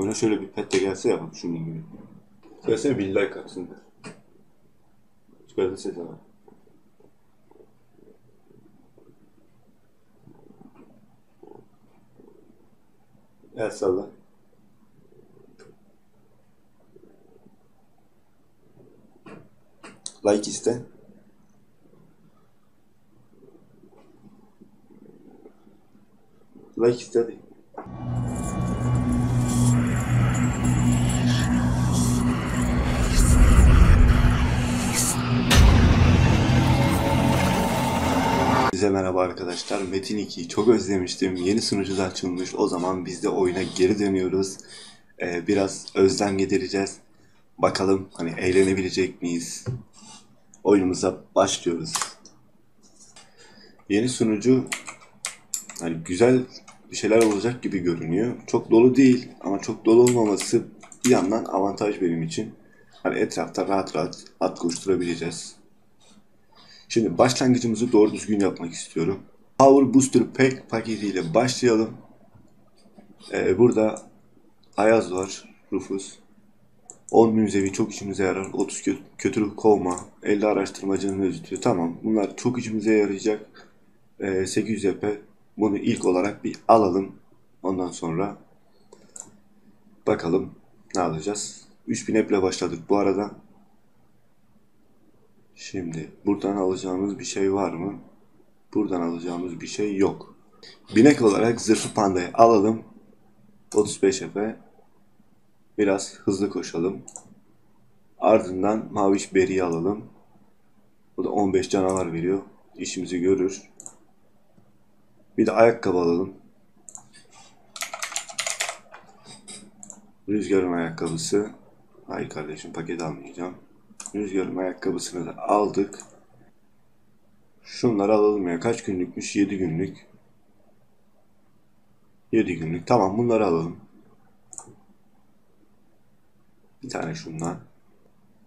Buna şöyle bir pet de gelse ya bak şunun gibi. Gelsene bir like atsın. Çıkardı ses ama. El salla. Like iste. Like iste hadi. Size merhaba arkadaşlar. Metin 2'yi çok özlemiştim. Yeni sunucu da açılmış. O zaman biz de oyuna geri dönüyoruz. Ee, biraz özlem gidereceğiz. Bakalım hani eğlenebilecek miyiz? Oyunumuza başlıyoruz. Yeni sunucu hani güzel bir şeyler olacak gibi görünüyor. Çok dolu değil ama çok dolu olmaması bir yandan avantaj benim için. Hani etrafta rahat rahat at koşturabileceğiz. Şimdi başlangıcımızı doğru düzgün yapmak istiyorum. Power Booster Pack paketiyle başlayalım. Ee, burada Ayaz var, Rufus. 10 münzevi çok işimize yarar. 30 kö kötülük kovma. 50 araştırmacının özütü. Tamam bunlar çok işimize yarayacak. Ee, 800 EP. Bunu ilk olarak bir alalım. Ondan sonra bakalım ne alacağız. 3000 EP ile başladık bu arada. Şimdi buradan alacağımız bir şey var mı? Buradan alacağımız bir şey yok. Binek olarak zırhlı pandayı alalım. 35 Efe. Biraz hızlı koşalım. Ardından maviş beriyi alalım. Bu da 15 canavar veriyor. İşimizi görür. Bir de ayakkabı alalım. Rüzgarın ayakkabısı. Hayır kardeşim paket almayacağım. Rüzgarın ayakkabısını da aldık. Şunları alalım ya. Kaç günlükmüş? 7 günlük. 7 günlük. Tamam bunları alalım. Bir tane şundan.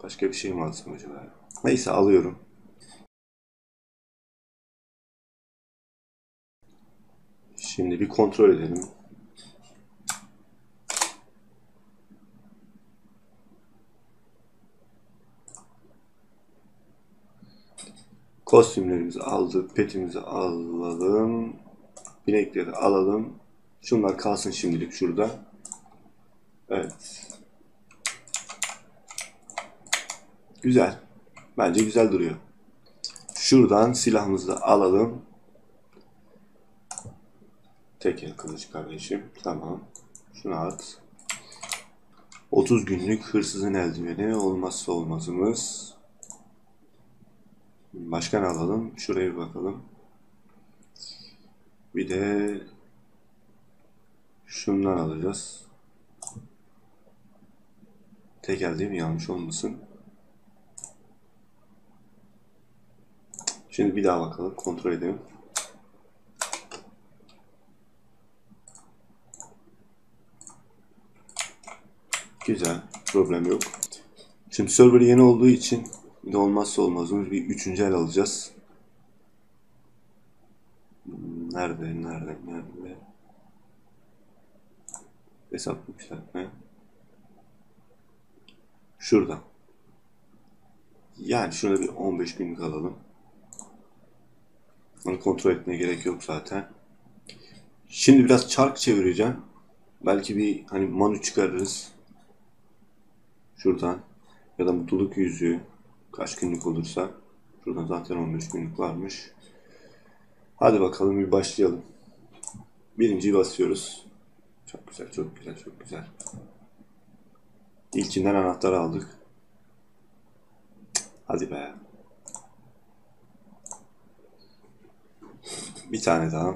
Başka bir şey mi alsam acaba? Neyse alıyorum. Şimdi bir kontrol edelim. Kostümlerimizi aldık. Petimizi alalım. Binekleri alalım. Şunlar kalsın şimdilik şurada. Evet. Güzel. Bence güzel duruyor. Şuradan silahımızı da alalım. Tekel kılıç kardeşim. Tamam. Şunu at. 30 günlük hırsızın eldiveni olmazsa olmazımız. Başka ne alalım? Şuraya bir bakalım. Bir de şundan alacağız. Tekel değil mi? Yanlış olmasın. Şimdi bir daha bakalım. Kontrol edelim. Güzel. Problem yok. Şimdi server yeni olduğu için bir de olmazsa olmazımız bir üçüncü el alacağız. Nerede, nerede, nerede? Hesap yükseltme. Şurada. Yani şurada bir 15 günlük alalım. Onu kontrol etmeye gerek yok zaten. Şimdi biraz çark çevireceğim. Belki bir hani manu çıkarırız. Şuradan. Ya da mutluluk yüzüğü. Kaç günlük olursa. Şuradan zaten 15 günlük varmış. Hadi bakalım bir başlayalım. Birinciyi basıyoruz. Çok güzel, çok güzel, çok güzel. İlkinden anahtarı aldık. Hadi be. Bir tane daha.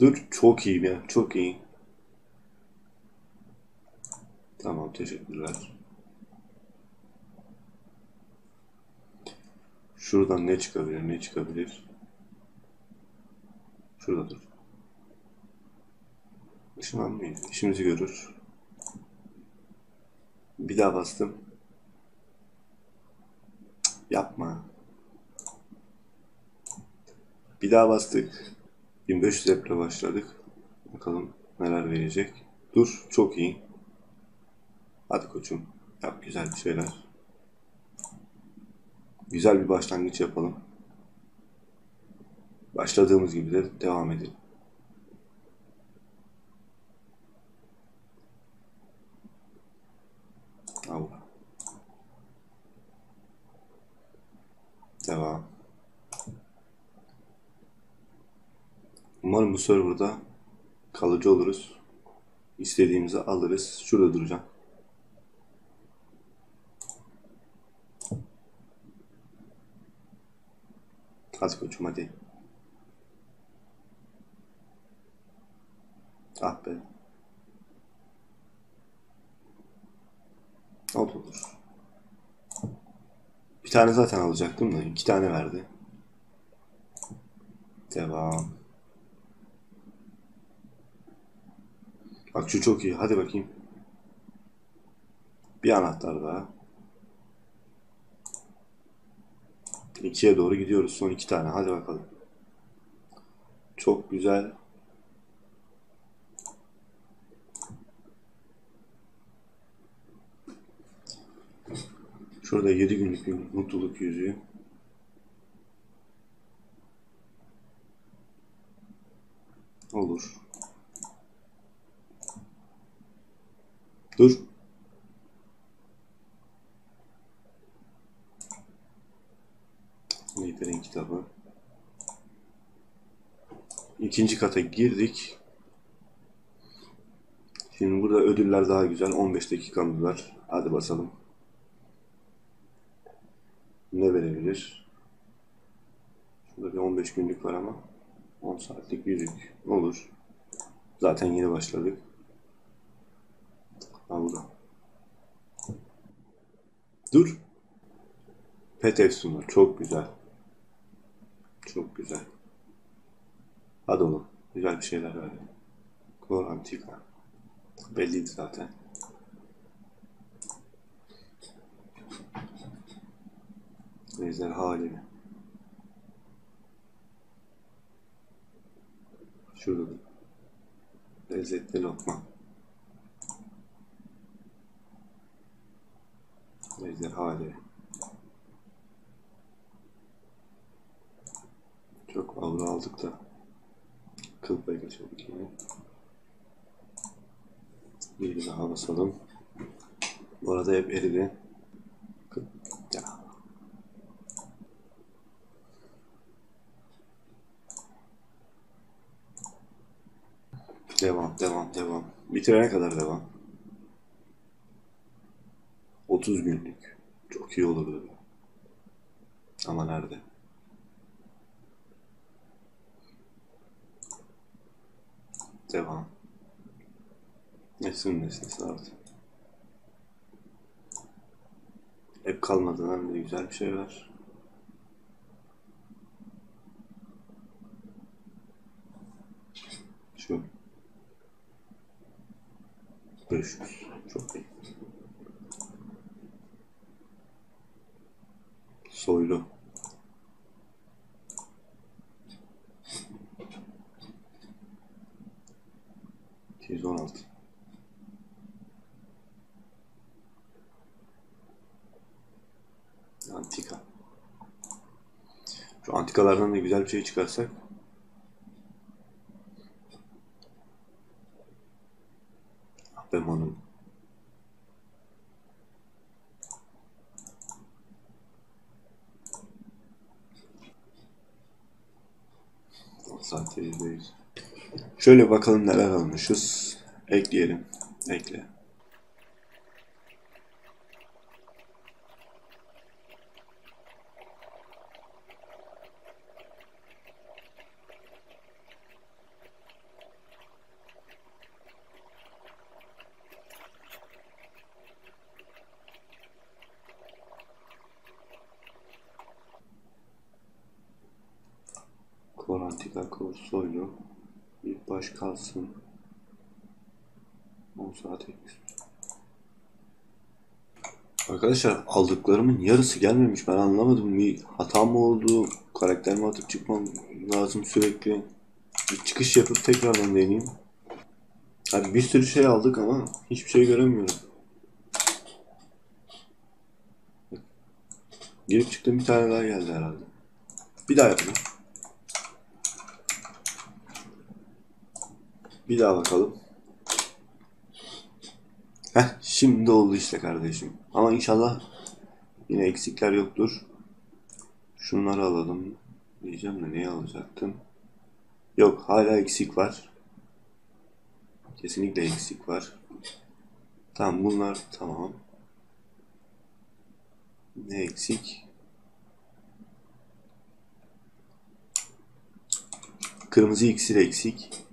Dur çok iyi ya çok iyi. Tamam teşekkürler. Şuradan ne çıkabilir ne çıkabilir? Şurada dur. Işınlanmayız. İşimizi görür. Bir daha bastım. Yapma. Bir daha bastık. 1500 eple başladık. Bakalım neler verecek. Dur çok iyi. Hadi koçum yap güzel bir şeyler. Güzel bir başlangıç yapalım. Başladığımız gibi de devam edelim. Allah. Devam. Umarım bu serverda kalıcı oluruz. İstediğimizi alırız. Şurada duracağım. Hadi koçum hadi. Ah be. O da olur. Bir tane zaten alacaktım da iki tane verdi. Devam. Bak şu çok iyi. Hadi bakayım. Bir anahtar daha. İkiye doğru gidiyoruz. Son iki tane. Hadi bakalım. Çok güzel. Şurada 7 günlük bir mutluluk yüzüğü. Olur. Dur. Lider'in kitabı. İkinci kata girdik. Şimdi burada ödüller daha güzel. 15 dakikamız var. Hadi basalım. Ne verebilir? Şurada bir 15 günlük var ama 10 saatlik yüzük olur. Zaten yeni başladık. Allah. Dur. Pet efsunu çok güzel. Çok güzel. Hadi oğlum. Güzel bir şeyler ver. Kor Antika. Belliydi zaten. Ejderha alemi. Şurada. Lezzetli lokma. Ejderha alemi. Çok avra aldık da. Kıl payı kaçırdık yine. Bir daha basalım. Bu arada hep eridi. Ya. Devam, devam, devam. Bitirene kadar devam. 30 günlük. Çok iyi olurdu. Ama nerede? Devam. Nesin nesnesi artık. Hep kalmadan ne güzel bir şey var. Şu. 500. Çok iyi. Soylu. Yüz on. Antika. Şu antikalardan da güzel bir şey çıkarsak Ah be manım. Zaten yüzdeyiz. Şöyle bakalım neler almışız. Ekleyelim. Ekle. Kor antika kor soylu. Baş kalsın. 10 saat ekmiş. Arkadaşlar aldıklarımın yarısı gelmemiş. Ben anlamadım. Bir hata mı oldu? Karakterimi atıp çıkmam lazım sürekli. Bir çıkış yapıp tekrardan deneyeyim. Hadi bir sürü şey aldık ama hiçbir şey göremiyorum. Girip çıktım bir tane daha geldi herhalde. Bir daha yapalım. Bir daha bakalım. Heh, şimdi oldu işte kardeşim. Ama inşallah yine eksikler yoktur. Şunları alalım. Diyeceğim de neyi alacaktım? Yok hala eksik var. Kesinlikle eksik var. Tamam bunlar tamam. Ne eksik? Kırmızı iksir eksik.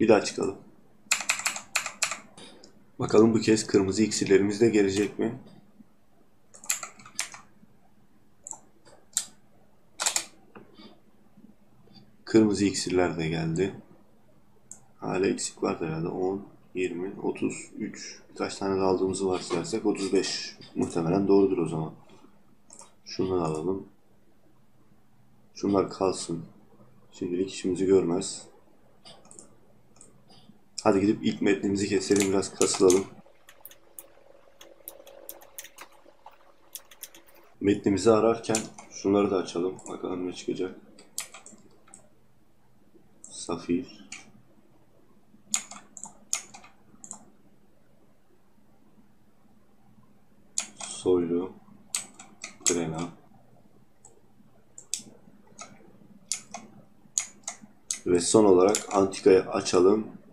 Bir daha çıkalım. Bakalım bu kez kırmızı iksirlerimiz de gelecek mi? Kırmızı iksirler de geldi. Hala eksik var herhalde. 10, 20, 33. Birkaç tane de aldığımızı varsayarsak 35. Muhtemelen doğrudur o zaman. Şunları alalım. Şunlar kalsın. Şimdilik işimizi görmez. Hadi gidip ilk metnimizi keselim biraz kasılalım. Metnimizi ararken şunları da açalım. Bakalım ne çıkacak. Safir. Soylu. Grena. Ve son olarak antikayı açalım.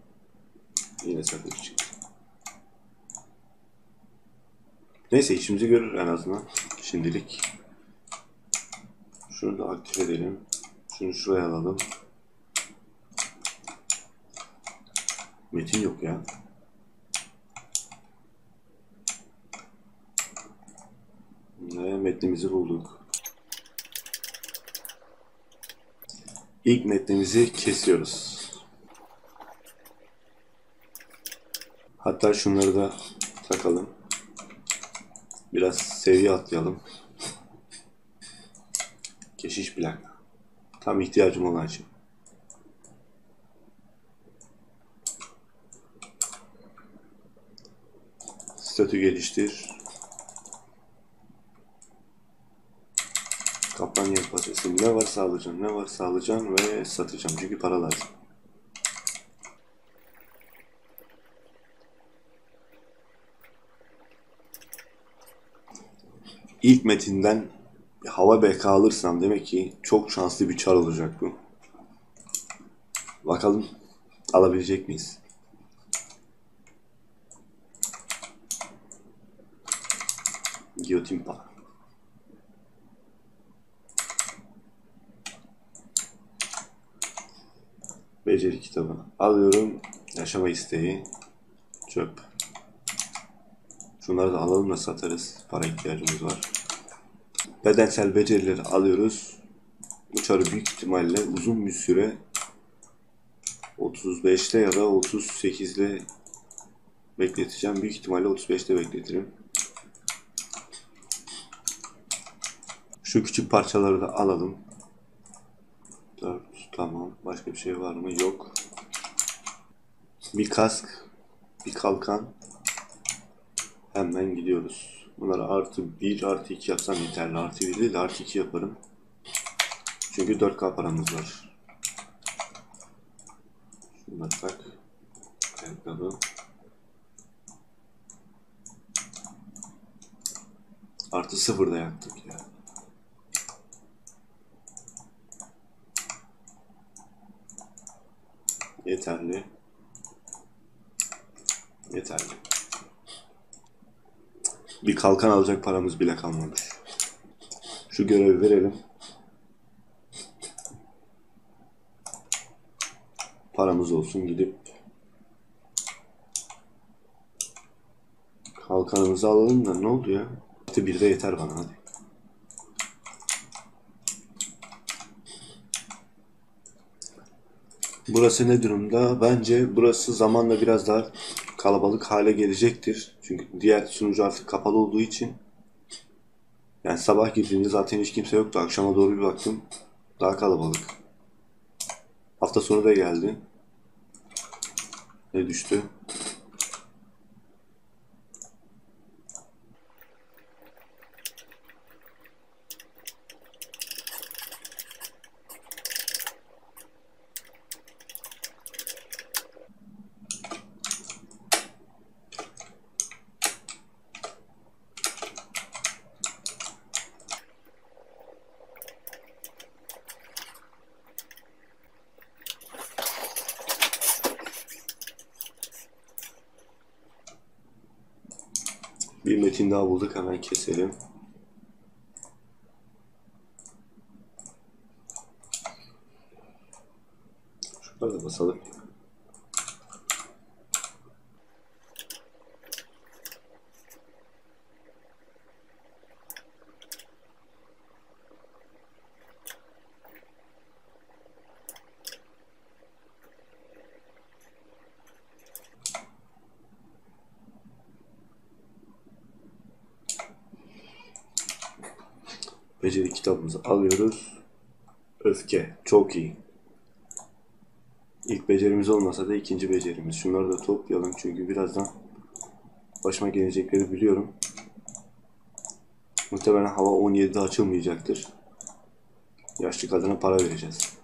Safir çıktı. Neyse işimizi görür en azından. Şimdilik. Şunu da aktif edelim. Şunu şuraya alalım. Metin yok ya. Ve metnimizi bulduk. İlk metnimizi kesiyoruz. Hatta şunları da takalım. Biraz seviye atlayalım. Keşiş plak. Tam ihtiyacım olan şey. Statü geliştir. Kaplan yelpazesi. Ne varsa alacağım. Ne varsa alacağım ve satacağım. Çünkü para lazım. İlk metinden hava BK alırsam demek ki çok şanslı bir çar olacak bu. Bakalım alabilecek miyiz? Giyotin pa. Beceri kitabı. Alıyorum. Yaşama isteği. Çöp. Şunları da alalım da satarız. Para ihtiyacımız var. Bedensel becerileri alıyoruz. Bu çarı büyük ihtimalle uzun bir süre 35'te ya da 38'de bekleteceğim. Büyük ihtimalle 35'te bekletirim. Şu küçük parçaları da alalım. 4 tamam. Başka bir şey var mı? Yok. Bir kask, bir kalkan. Hemen gidiyoruz. Bunları artı 1 artı 2 yapsam yeterli. Artı 1 değil artı 2 yaparım. Çünkü 4K paramız var. Şunları tak. Ayakkabı. Artı 0 da yaktık ya. Yeterli. Yeterli. Bir kalkan alacak paramız bile kalmamış. Şu görevi verelim. Paramız olsun gidip kalkanımızı alalım da ne oldu ya? Artı bir de yeter bana hadi. Burası ne durumda? Bence burası zamanla biraz daha kalabalık hale gelecektir. Çünkü diğer sunucu artık kapalı olduğu için Yani sabah girdiğimde zaten hiç kimse yoktu. Akşama doğru bir baktım. Daha kalabalık. Hafta sonu da geldi. Ne düştü? Bir metin daha bulduk hemen keselim. Şurada da basalım. Beceri kitabımızı alıyoruz. Öfke. Çok iyi. İlk becerimiz olmasa da ikinci becerimiz. Şunları da toplayalım çünkü birazdan başıma gelecekleri biliyorum. Muhtemelen hava 17'de açılmayacaktır. Yaşlı kadına para vereceğiz.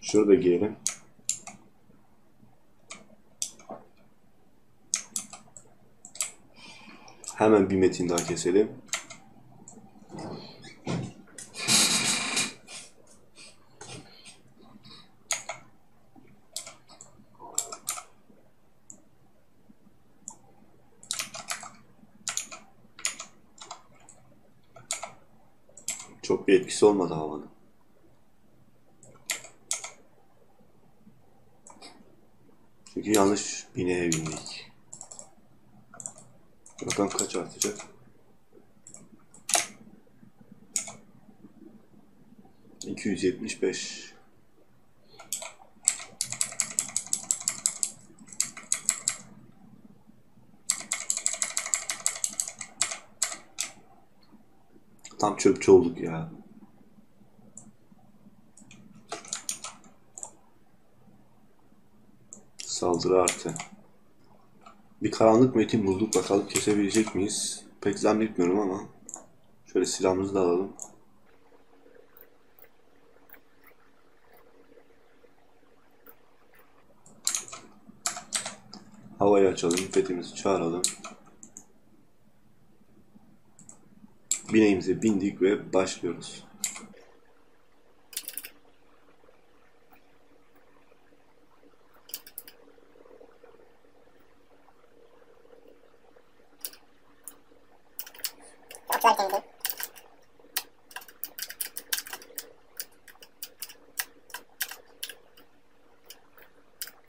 Şurada giyelim. Hemen bir metin daha keselim. Çok bir etkisi olmadı havanın. Çünkü yanlış bineye bindik. Bakalım kaç artacak. İki yüz yetmiş beş. Tam çöpçü olduk ya. Saldırı artı. Bir karanlık metin bulduk. Bakalım kesebilecek miyiz? Pek zannetmiyorum ama. Şöyle silahımızı da alalım. Havayı açalım. Fethimizi çağıralım. Bineğimize bindik ve başlıyoruz. Çok güzel temizlik.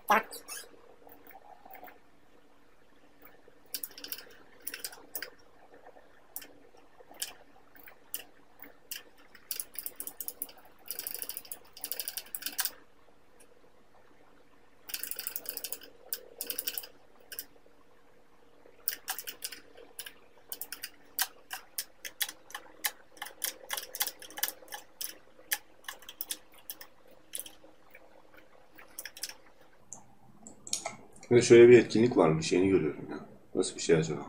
Devam. Ve şöyle bir etkinlik varmış. Yeni görüyorum ya. Nasıl bir şey acaba?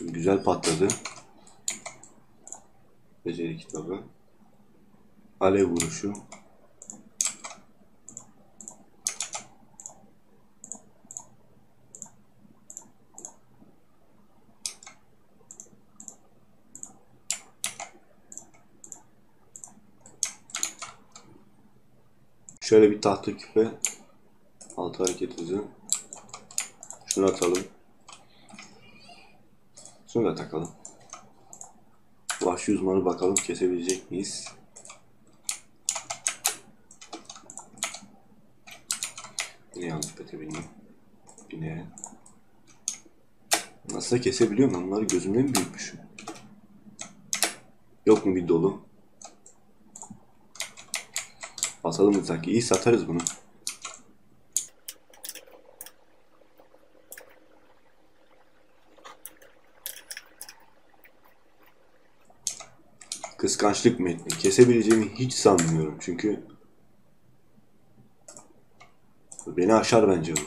Güzel patladı. Beceri kitabı. Alev vuruşu. Şöyle bir tahta küpe. Altı hareket hızı. Şunu atalım. Şunu da takalım. Vahşi uzmanı bakalım kesebilecek miyiz? Yine yanlış pete. Yine. Nasıl kesebiliyorum ben bunları gözümden mi büyütmüşüm? Yok mu bir dolu? Atalım mı sanki? İyi satarız bunu. Kıskançlık metni. Kesebileceğimi hiç sanmıyorum çünkü beni aşar bence bu.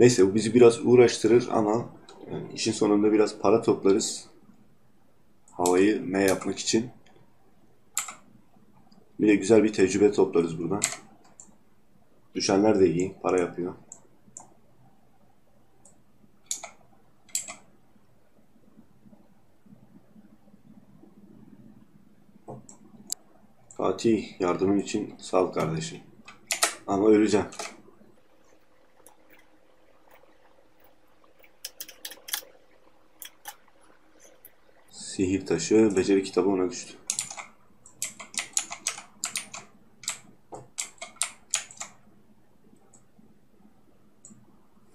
Neyse bu bizi biraz uğraştırır ama yani işin sonunda biraz para toplarız. Havayı M yapmak için. Bir de güzel bir tecrübe toplarız buradan. Düşenler de iyi. Para yapıyor. Fatih yardımın için sağ ol kardeşim. Ama öleceğim. Sihir taşı, beceri kitabı ona düştü.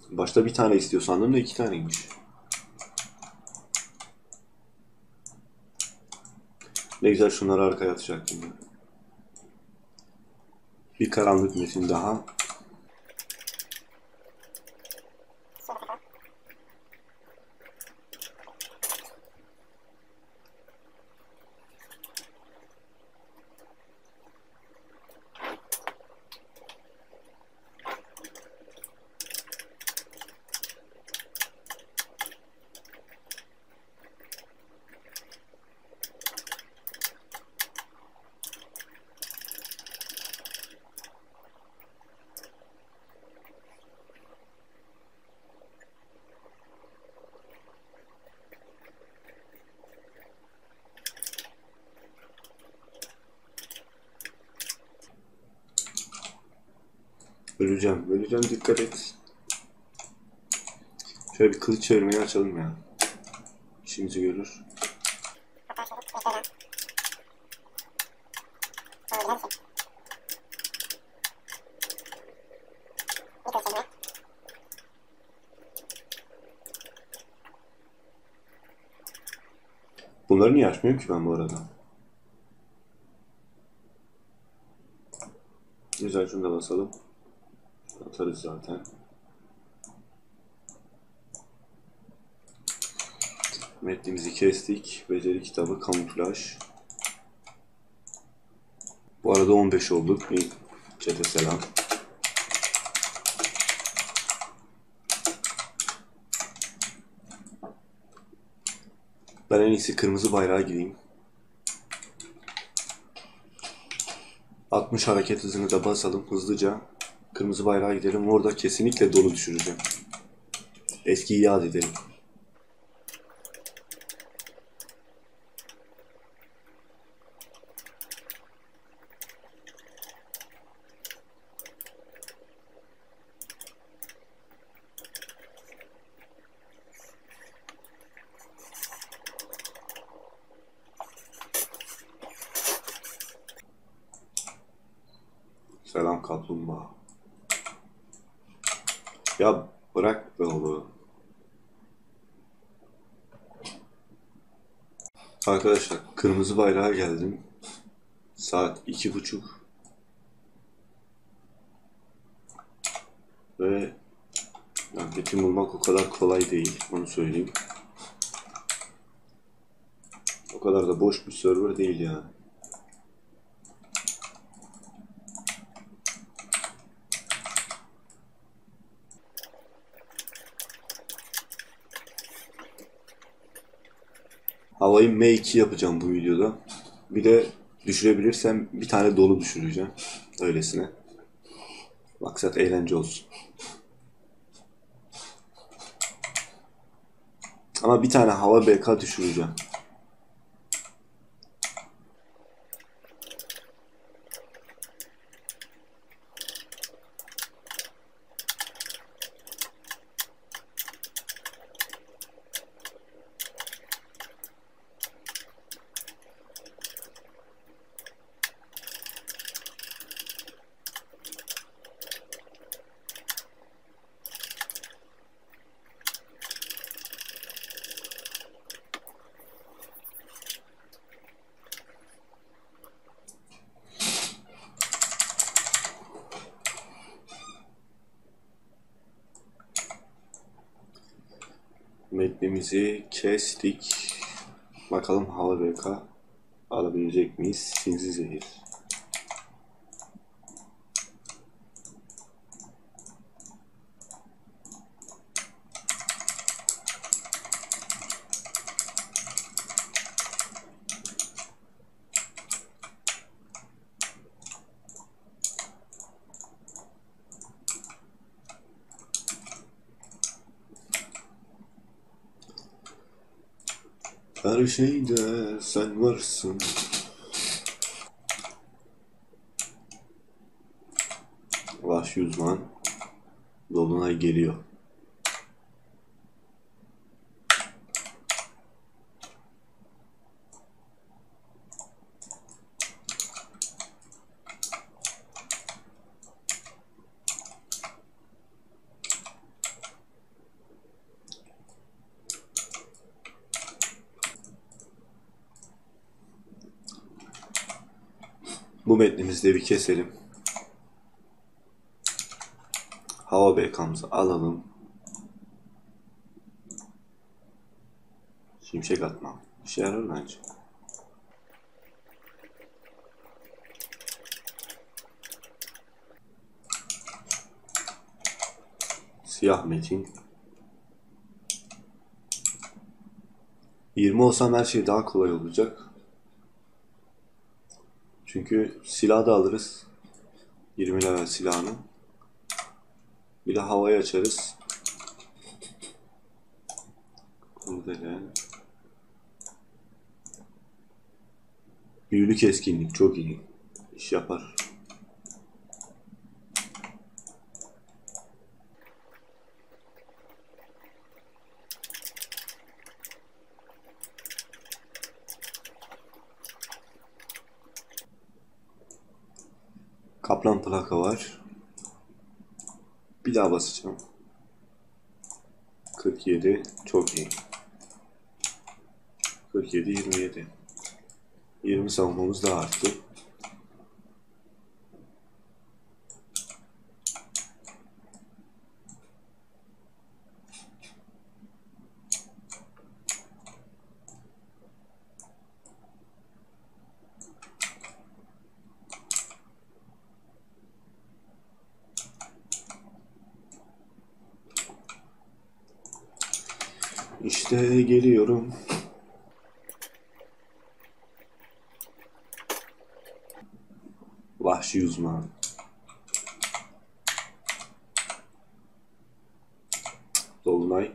Başta bir tane istiyor sandım da iki taneymiş. Ne güzel şunları arkaya atacaktım ya. Bir karanlık metin daha. Öleceğim dikkat et. Şöyle bir kılıç çevirmeyi açalım ya. İşimizi görür. Bunları niye açmıyorum ki ben bu arada? Güzel şunu da basalım. Atarız zaten. Metnimizi kestik. Beceri kitabı, kamuflaj. Bu arada 15 olduk. Bir çete selam. Ben en iyisi kırmızı bayrağa gideyim. 60 hareket hızını da basalım hızlıca. Kırmızı bayrağa gidelim. Orada kesinlikle dolu düşüreceğim. Eskiyi yad edelim. Selam kaplumbağa. Ya bırak be oğlum. Arkadaşlar kırmızı bayrağa geldim. Saat iki buçuk. Ve metin bulmak o kadar kolay değil. Onu söyleyeyim. O kadar da boş bir server değil yani. Havayı M2 yapacağım bu videoda. Bir de düşürebilirsem bir tane dolu düşüreceğim. Öylesine. Maksat eğlence olsun. Ama bir tane hava BK düşüreceğim. Metnimizi kestik. Bakalım hava BK Alabilecek miyiz? Sinsi zehir. Her şeyde sen varsın. Vahşi uzman. Dolunay geliyor. Bu metnimizi de bir keselim. Hava bekamızı alalım. Şimşek atma. İşe yarar bence. Siyah metin. 20 olsam her şey daha kolay olacak. Çünkü silah da alırız. 20 level silahını. Bir de havayı açarız. Kurdele. Büyülü keskinlik çok iyi. İş yapar. Bir daha basacağım. 47 çok iyi. 47 27. 20 savunmamız daha arttı. Geliyorum. Vahşi uzman. Dolunay.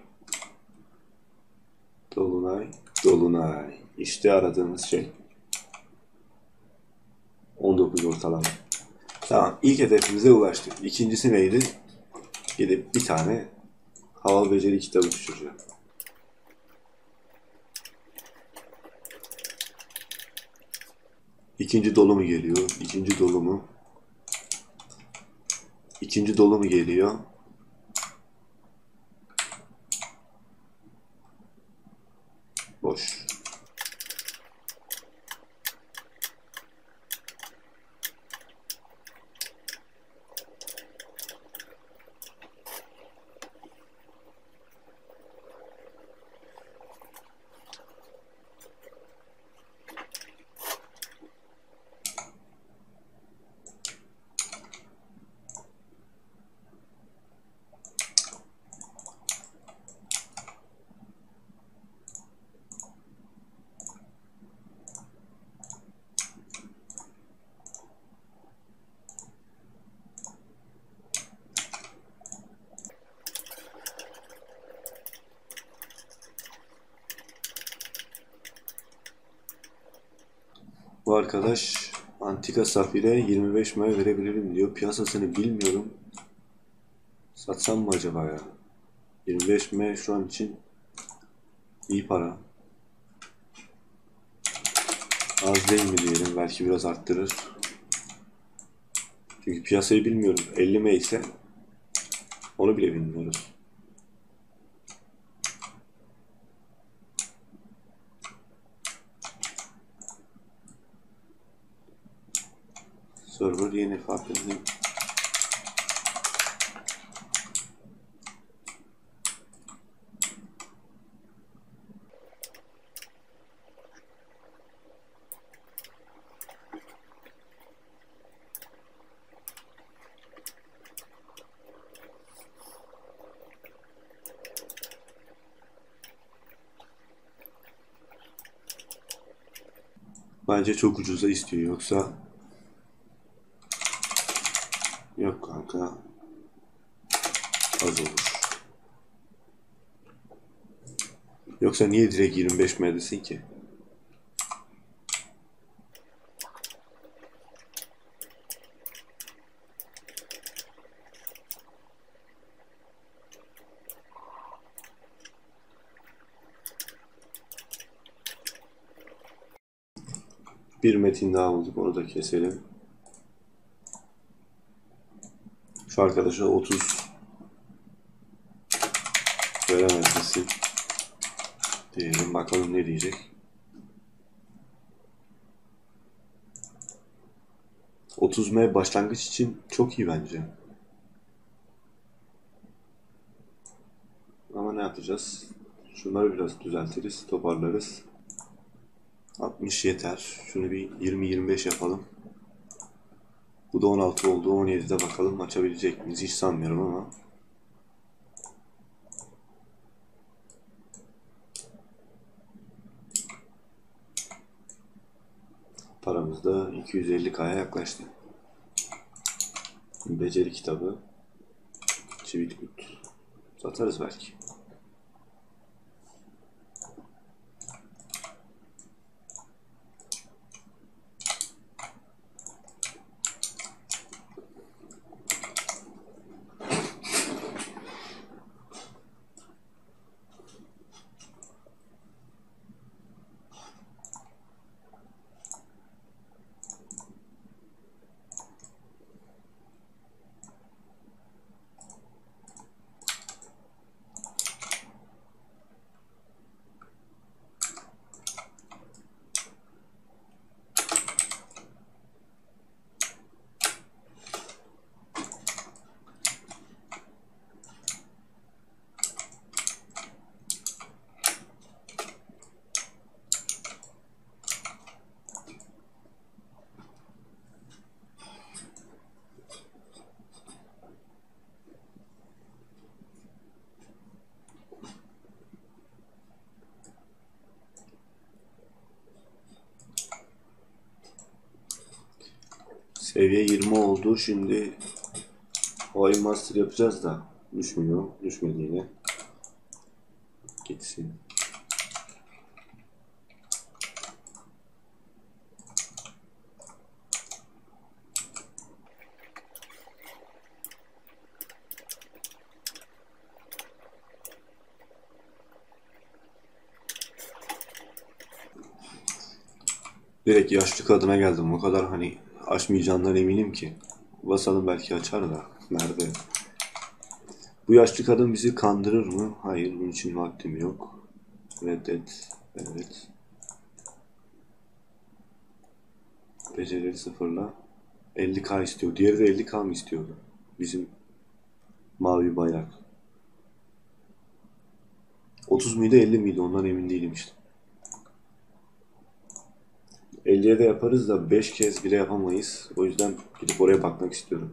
Dolunay. Dolunay. İşte aradığımız şey. 19 ortalama. Tamam. ilk hedefimize ulaştık. İkincisi neydi? Gidip bir tane hava beceri kitabı düşüreceğim. İkinci dolu mu geliyor? İkinci dolu mu? İkinci dolu mu geliyor? Boş. Bu arkadaş Antika Safir'e 25 may verebilirim diyor. Piyasasını bilmiyorum. Satsam mı acaba ya? 25 m şu an için iyi para. Az değil mi diyelim. Belki biraz arttırır. Çünkü piyasayı bilmiyorum. 50 m ise onu bile bilmiyoruz. Server yeni farkındayım. Bence çok ucuza istiyor yoksa yok kanka az olur. Yoksa niye direkt 25 merdesin ki? Bir metin daha bulduk. Onu da keselim. Şu arkadaşa 30 veremezsin. Diyelim bakalım ne diyecek. Otuz M başlangıç için çok iyi bence. Ama ne yapacağız? Şunları biraz düzeltiriz, toparlarız. 60 yeter. Şunu bir 20-25 yapalım. Bu da 16 oldu. 17'de bakalım açabilecek miyiz? Hiç sanmıyorum ama. Paramız da 250k'ya yaklaştı. Beceri kitabı. Çivit kut. Satarız belki. Seviye 20 oldu. Şimdi Hawaii Master yapacağız da düşmüyor. Düşmedi yine. Gitsin. Direkt yaşlı kadına geldim. O kadar hani açmayacağından eminim ki. Basalım belki açar da. Nerede? Bu yaşlı kadın bizi kandırır mı? Hayır, bunun için vaktim yok. Reddet. Evet. Becerileri sıfırla. 50k istiyor. Diğeri de 50k mı istiyordu? Bizim mavi bayrak. 30 muydu 50 miydi ondan emin değilim işte. 50'ye de yaparız da 5 kez bile yapamayız. O yüzden gidip oraya bakmak istiyorum.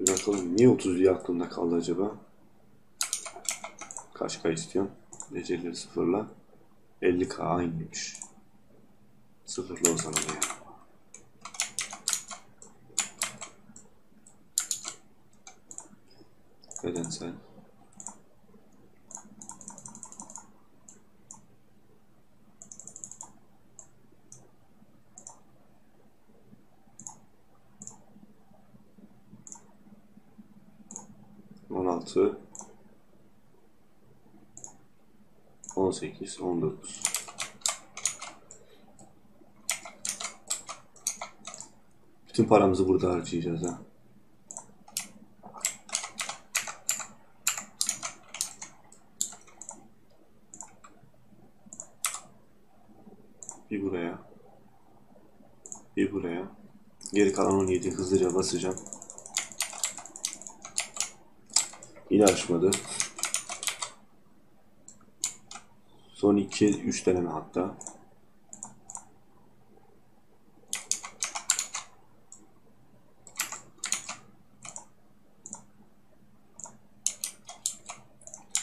Bir bakalım niye 30 diye aklımda kaldı acaba? Kaç K istiyorum? Becerileri sıfırla. 50K aynıymış. Sıfırla o zaman ya. 18, 19. Bütün paramızı burada harcayacağız ha. Bir buraya. Bir buraya. Geri kalan 17 hızlıca basacağım. Yine açmadı. Son 2 3 deneme hatta.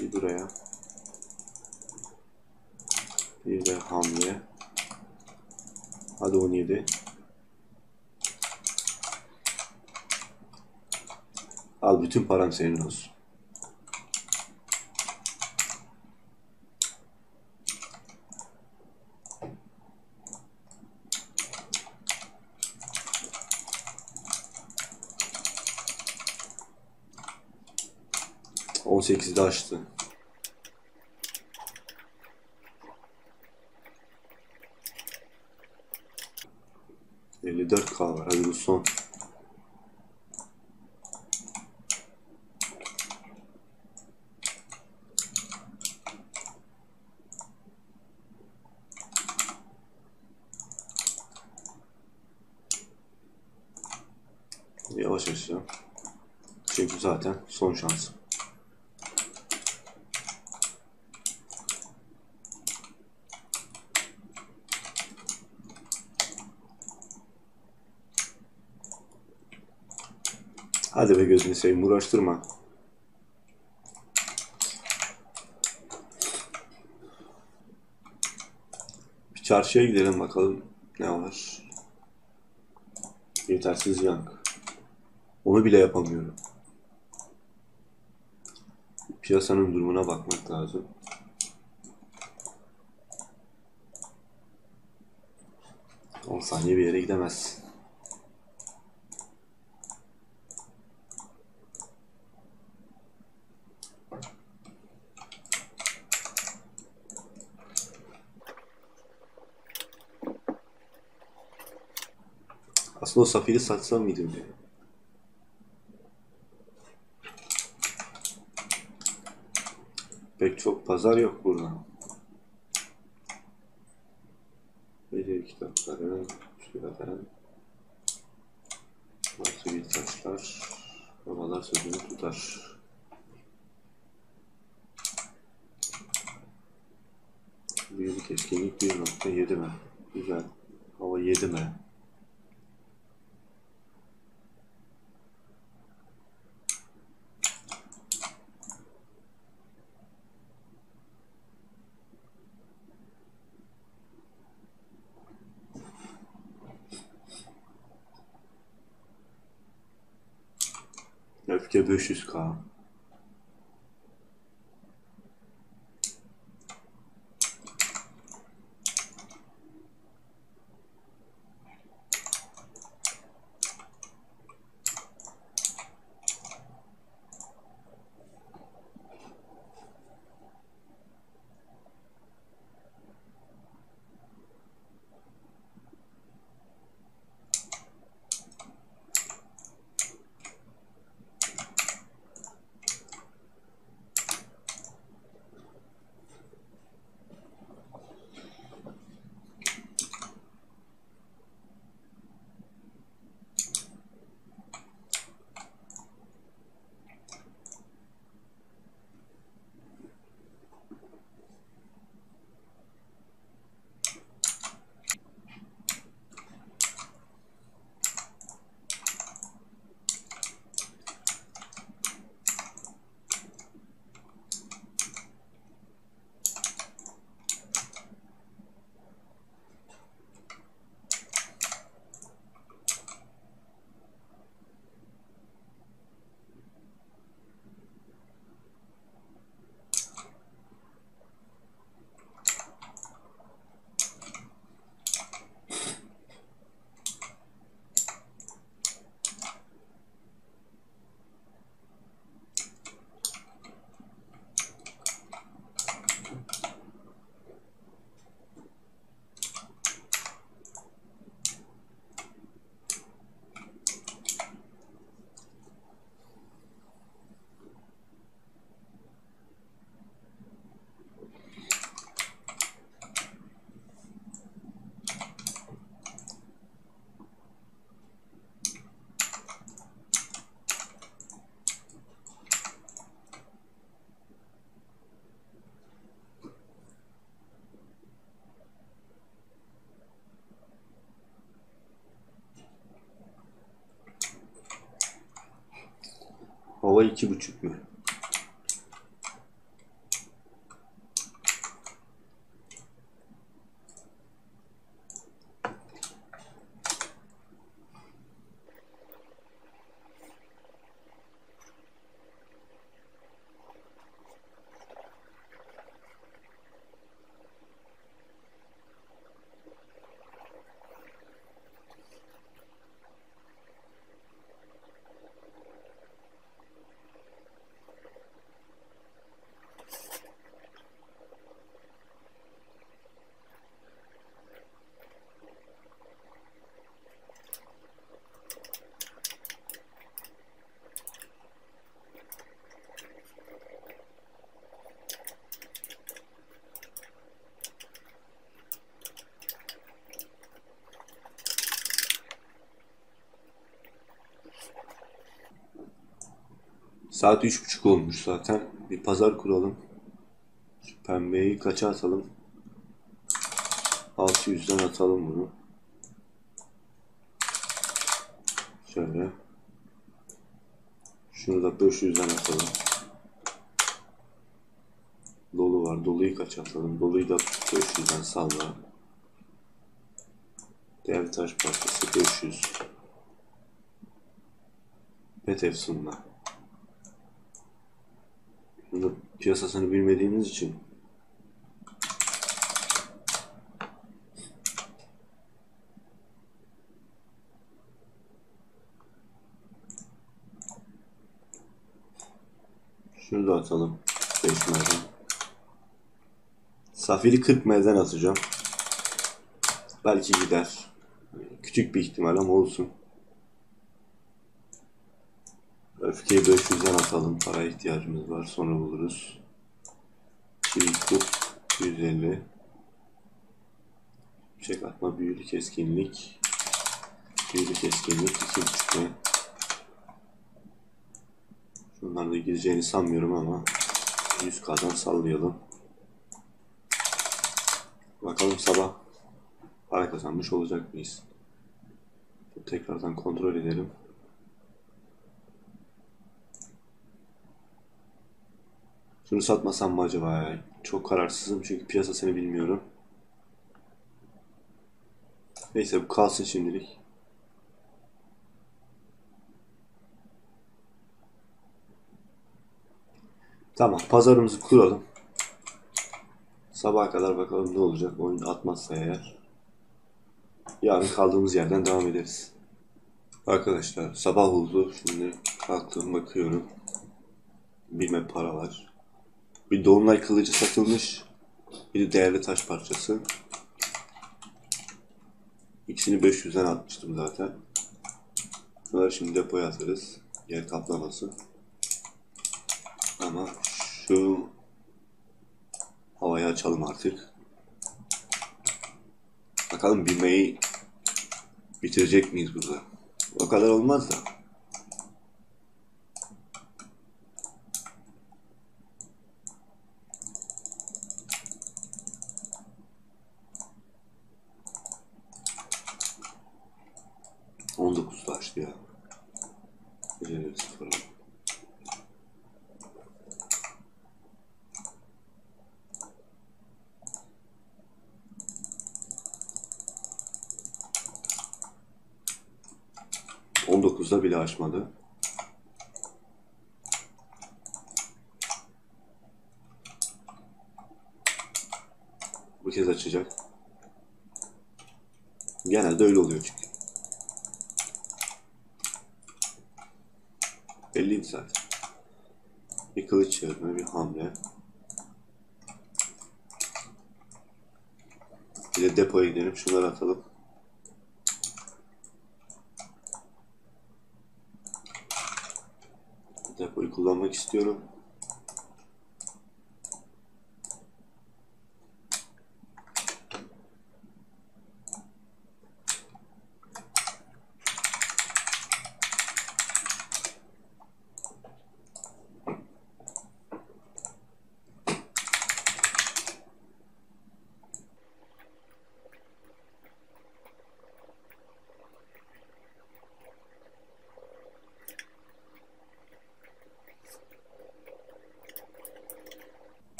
Bir buraya. Bir de hamle. Hadi 17. Al bütün param senin olsun. On sekizde açtı. 54 K var. Hadi bu son. Yavaş aşağı. Çünkü zaten son şansım. Hadi be gözünü seveyim uğraştırma. Bir çarşıya gidelim bakalım ne var. Yetersiz yank. Onu bile yapamıyorum. Piyasanın durumuna bakmak lazım. On saniye bir yere gidemez. Aslında o safiri satsam mıydım diye. Pek çok pazar yok burada. Beceri kitapları, şuradan Nasıl bir taşlar, babalar sözünü tutar. Büyülü keskinlik 1.7 mi? Güzel. Hava 7 mi? Öfke 500k. Hava iki buçuk mu? Saat üç buçuk olmuş zaten. Bir pazar kuralım. Şu pembeyi kaça atalım? 600'den atalım bunu. Şöyle. Şunu da 500'den atalım. Dolu var. Doluyu kaç atalım? Doluyu da 500'den salla. Dev taş parçası 500. Pet efsunla. Bunu piyasasını bilmediğimiz için Şunu da atalım. 5 merden. Safiri 40 merden atacağım. Belki gider. Küçük bir ihtimal ama olsun. Öfkeyi 500'den atalım. Para ihtiyacımız var. Sonra buluruz. Çiğ kup 150. Çek atma büyülü keskinlik. Büyülü keskinlik 2.5 ne? Şunlar da gireceğini sanmıyorum ama 100k'dan sallayalım. Bakalım sabah para kazanmış olacak mıyız? Tekrardan kontrol edelim. Şunu satmasam mı acaba ya? Çok kararsızım çünkü piyasasını bilmiyorum. Neyse bu kalsın şimdilik. Tamam pazarımızı kuralım. Sabaha kadar bakalım ne olacak. Oyun atmazsa eğer. Yarın kaldığımız yerden devam ederiz. Arkadaşlar sabah oldu. Şimdi kalktım bakıyorum. Bilmem para var. Bir dolunay kılıcı satılmış. Bir de değerli taş parçası. İkisini 500'den atmıştım zaten. Bunları şimdi depoya atarız. Yer kaplaması. Ama şu havayı açalım artık. Bakalım bilmeyi bitirecek miyiz burada? O kadar olmaz da. On dokuzda açtı ya. Geceleri sıfırla. On açmadı. Bu kez açacak. Genelde öyle oluyor çünkü. Belliydi zaten. Bir kılıç çevirme, bir hamle. Bir de depoya gidelim. Şunları atalım. Kullanmak istiyorum.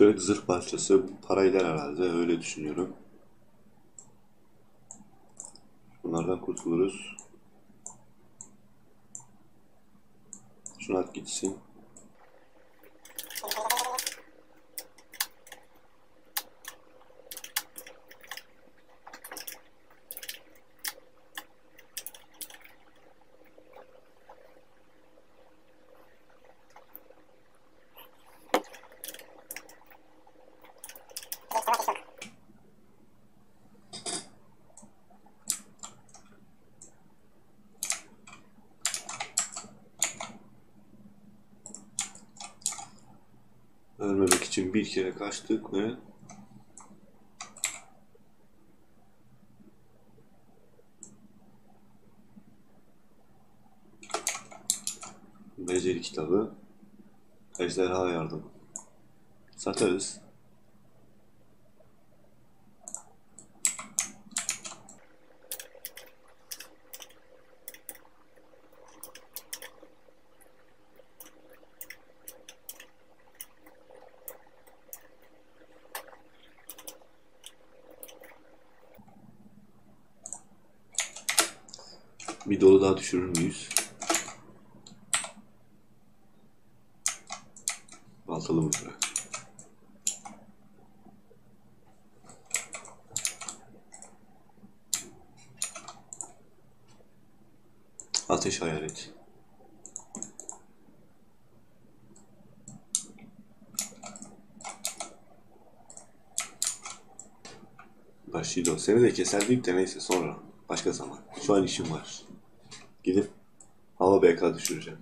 Kırık zırh parçası parayla herhalde öyle düşünüyorum. Bunlardan kurtuluruz. Şunu at gitsin. Bir kere kaçtık ve Beceri kitabı Ejderha yardım Satarız. Bir dolu daha düşürür müyüz? Baltalı mızrak. Ateş hayalet. Başlıyor. Seni de keserdik de neyse sonra. Başka zaman. Şu an işim var. Gidip hava BK düşüreceğim.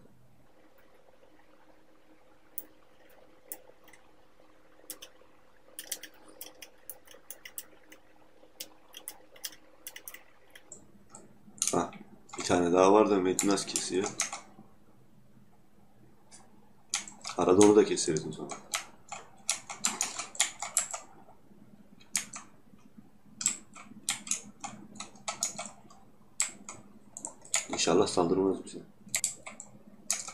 Ha, bir tane daha var da Metin az kesiyor. Arada onu da keseriz o zaman. İnşallah saldırmaz bize.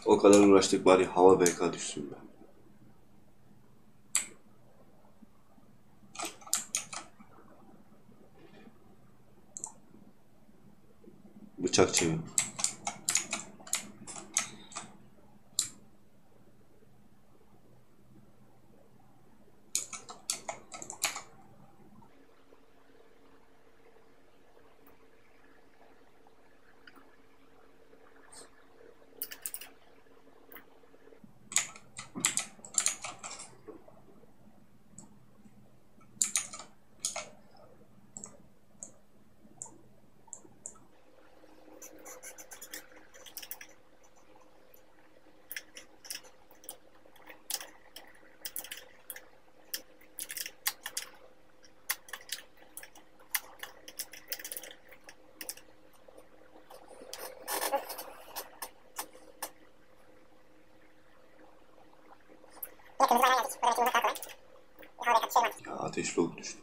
O kadar uğraştık bari hava BK düşsün be. Bıçak çevir. Yine kırmızı ayran geldik. Burada bir kırmızı kart var. Bir havaya kapışırım. Ya ateşli ok düştü.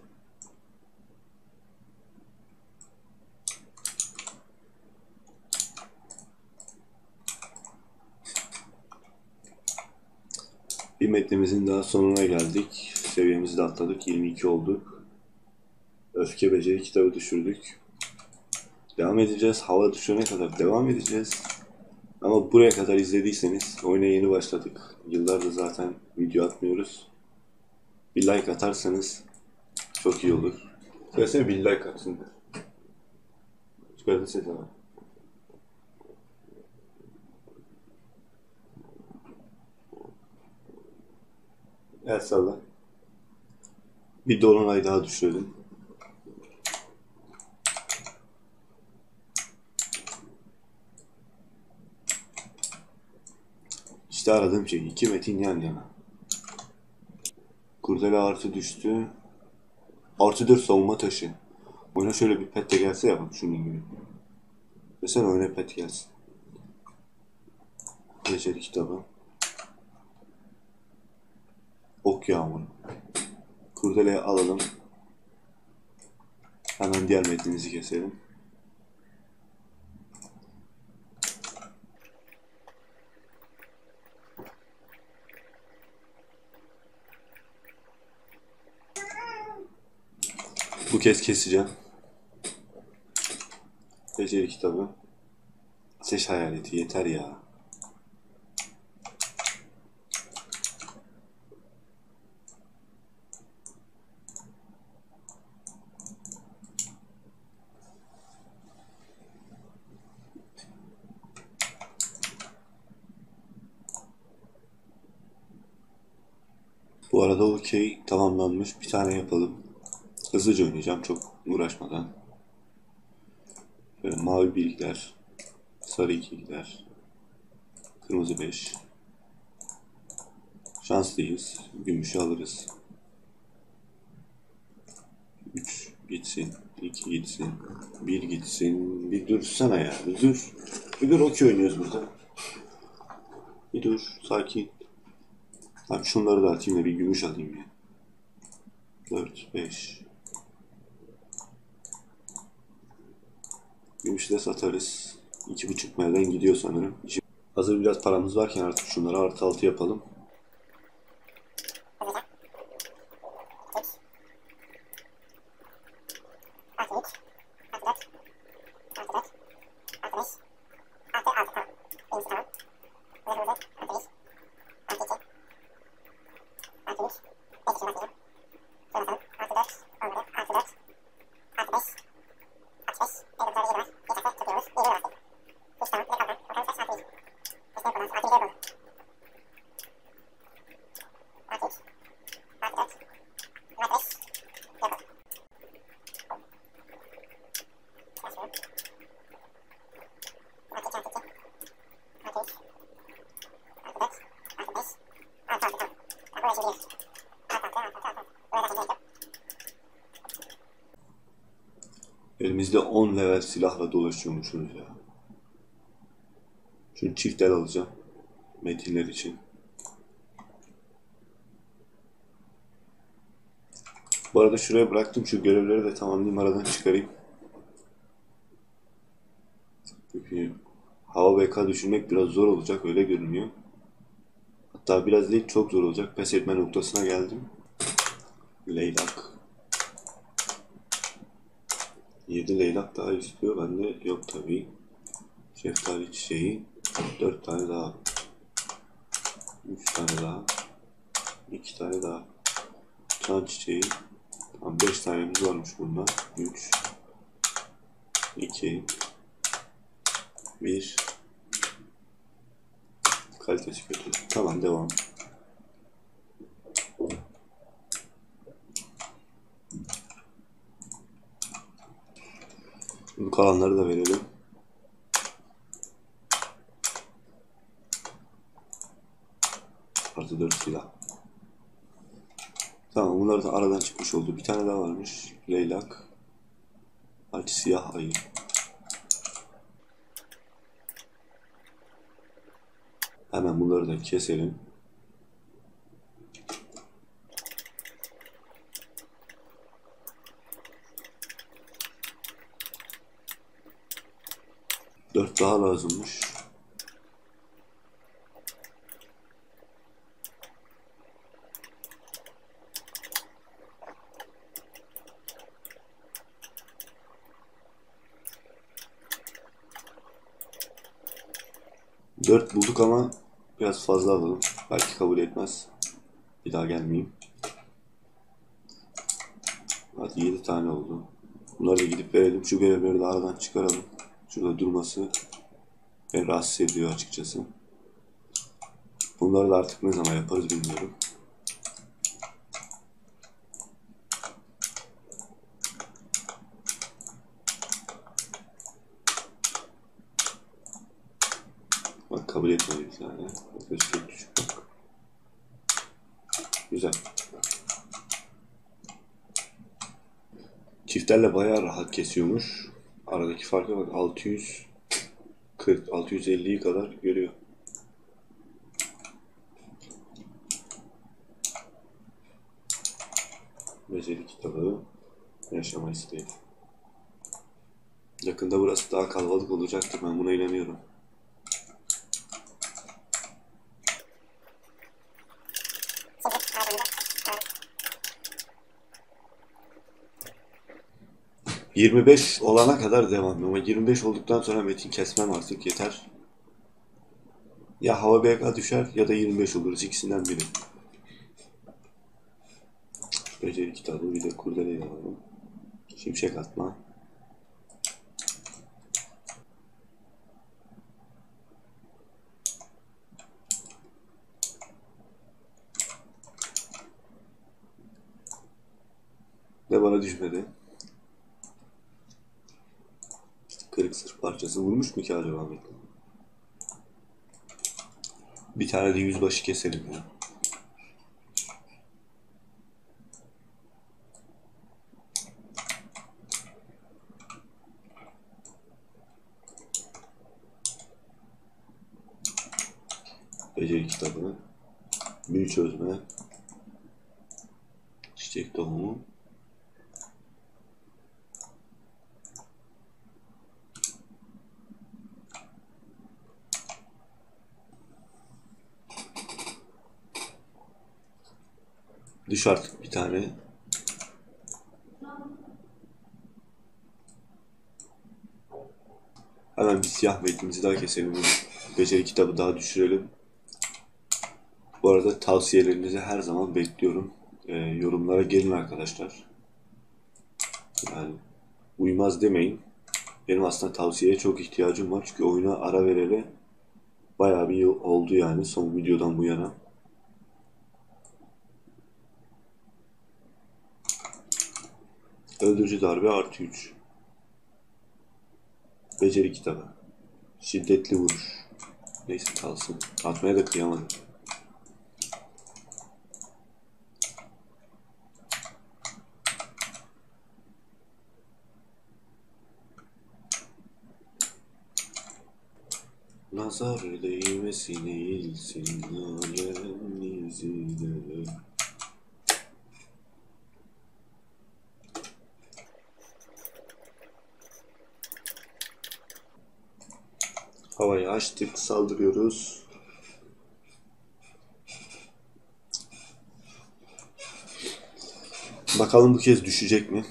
Bir metnemizin daha sonuna geldik. Seviyemizi de atladık. 22 olduk. Öfke beceri kitabı düşürdük. Devam edeceğiz. Hava düşene kadar devam edeceğiz. Ama buraya kadar izlediyseniz oyuna yeni başladık. Yıllardır zaten video atmıyoruz. Bir like atarsanız çok iyi olur. Söylesene bir like atsın. Çıkardın ses Evet salla. Bir dolunay daha düşürelim. İşte aradığım şey. iki metin yan yana. Kurdele artı düştü. Artı 4 savunma taşı. Oyuna şöyle bir pet de gelse ya bak şunun gibi. Mesela oyuna pet gelsin. Beceri kitabı. Ok. Kurdeleyi alalım. Hemen diğer metnimizi keselim. Bu kez keseceğim. Beceri kitabı. Ateş hayaleti yeter ya. Okey tamamlanmış. Bir tane yapalım. Hızlıca oynayacağım çok uğraşmadan. Böyle mavi bir gider. Sarı iki gider. Kırmızı beş. Şanslıyız. Gümüşü alırız. 3 gitsin. 2 gitsin. 1 gitsin. Bir dursana ya. Bir dur. Bir dur okey oynuyoruz burada. Bir dur. Sakin. Abi şunları da atayım da bir gümüş alayım ya. 4, 5. Gümüşü de satarız. 2,5 melden gidiyor sanırım. Hazır biraz paramız varken artık şunları artı altı yapalım. Artı üç. Artı dört. Artı dört. Artı beş. Artı altı tamam. Birincisi tamam. Zırhımızı artı bir. Artı iki. Artı üç. Beş için basıyorum. Sonra tamam. Artı dört. Olmadı. Artı dört. Artı beş. Artı beş. Bir doktor yedi var. Bir sefer tutuyoruz. Yedi var bastık. Üç tamam. Bir de kalkan. Bakalım kaç artı bir. Beş ne kullanırız? Artı bir de yapalım. Artı üç. Artı dört. Artı beş. Yapalım. Başlıyorum. Artı iki, artı iki. Artı üç. Artı dört. Artı beş. Artı altı, tamam. Tamam, buraya şimdi bir. Artı altı, artı altı, artı altı. Buraya da şimdi gerek yok. Elimizde 10 level silahla dolaşıyormuşuz ya. Şunu çift el alacağım. Metinler için. Bu arada şuraya bıraktım. Şu görevleri de tamamlayayım. Aradan çıkarayım. Çünkü BK düşürmek biraz zor olacak. Öyle görünüyor. Hatta biraz değil çok zor olacak. Pes etme noktasına geldim. Leylak. 7 leylak daha istiyor. Bende yok tabii. Şeftali çiçeği. 4 tane daha. 3 tane daha. 2 tane daha. Çan çiçeği. Tamam 5 tanemiz varmış bunda. 3 2 1 Kalitesi kötü. Tamam devam. Bu kalanları da verelim. Artı 4 silah. Tamam bunlar da aradan çıkmış oldu. Bir tane daha varmış. Leylak. Artı siyah ayı. Hemen bunları da keselim. Dört daha lazımmış. Dört bulduk ama biraz fazla alalım. Belki kabul etmez. Bir daha gelmeyeyim. Hadi yedi tane oldu. Bunları da gidip verelim. Şu görevleri de aradan çıkaralım. Şurada durması beni rahatsız ediyor açıkçası. Bunları da artık ne zaman yaparız bilmiyorum. Bak kabul etmedi bir tane. Bakıyoruz çok düşük bak. Güzel. Çiftlerle bayağı rahat kesiyormuş. Aradaki farka bak 640 650'yi kadar görüyor. Beceri kitabı yaşama isteği. Yakında burası daha kalabalık olacaktır. Ben buna inanıyorum. Şimdi ardında. Tamam. 25 olana kadar devam ama 25 olduktan sonra metin kesmem artık yeter. Ya hava BK düşer ya da 25 oluruz ikisinden biri. Beceri kitabı bir de kurdeleyi alalım. Şimşek atma. Ve bana düşmedi. Kırık sırf parçası vurmuş mu ki acaba Metin? Bir tane de yüzbaşı keselim ya. Beceri kitabını. Büyü çözme. Çiçek tohumu. Düş artık bir tane. Hemen bir siyah metnimizi daha keselim. Beceri kitabı daha düşürelim. Bu arada tavsiyelerinizi her zaman bekliyorum. Ee, yorumlara gelin arkadaşlar. Yani uymaz demeyin. Benim aslında tavsiyeye çok ihtiyacım var. Çünkü oyuna ara vereli bayağı bir yıl oldu yani son videodan bu yana. Öldürücü darbe artı 3. Beceri kitabı. Şiddetli vuruş. Neyse kalsın. Atmaya da kıyamadım. Nazar değmesin eğilsin alem yüzüne. Havayı açtık, saldırıyoruz. Bakalım bu kez düşecek mi?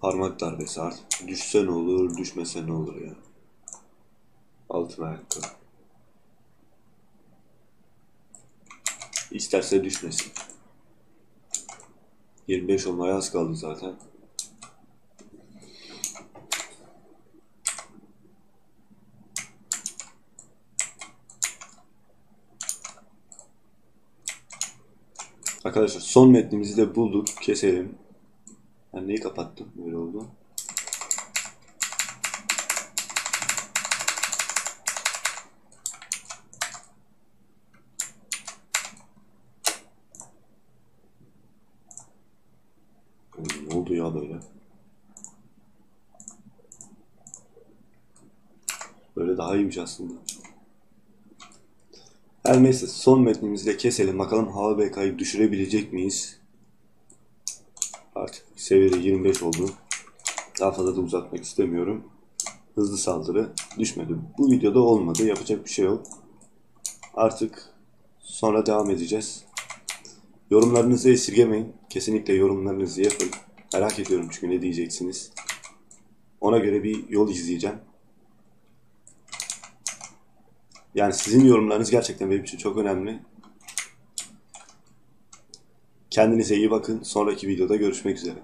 Parmak darbesi artık. Düşse ne olur, düşmese ne olur ya. Altın ayakkabı. İsterse düşmesin. 25 olmaya az kaldı zaten. Arkadaşlar son metnimizi de bulduk. Keselim. Ben neyi kapattım? Böyle oldu. Oğlum Ne oldu ya böyle? Böyle daha iyiymiş aslında. Her neyse son metnimizi de keselim. Bakalım hava BK'yı düşürebilecek miyiz? Artık seviyede 25 oldu. Daha fazla da uzatmak istemiyorum. Hızlı saldırı düşmedi. Bu videoda olmadı. Yapacak bir şey yok. Artık sonra devam edeceğiz. Yorumlarınızı esirgemeyin. Kesinlikle yorumlarınızı yapın. Merak ediyorum çünkü ne diyeceksiniz. Ona göre bir yol izleyeceğim. Yani sizin yorumlarınız gerçekten benim için çok önemli. Kendinize iyi bakın. Sonraki videoda görüşmek üzere.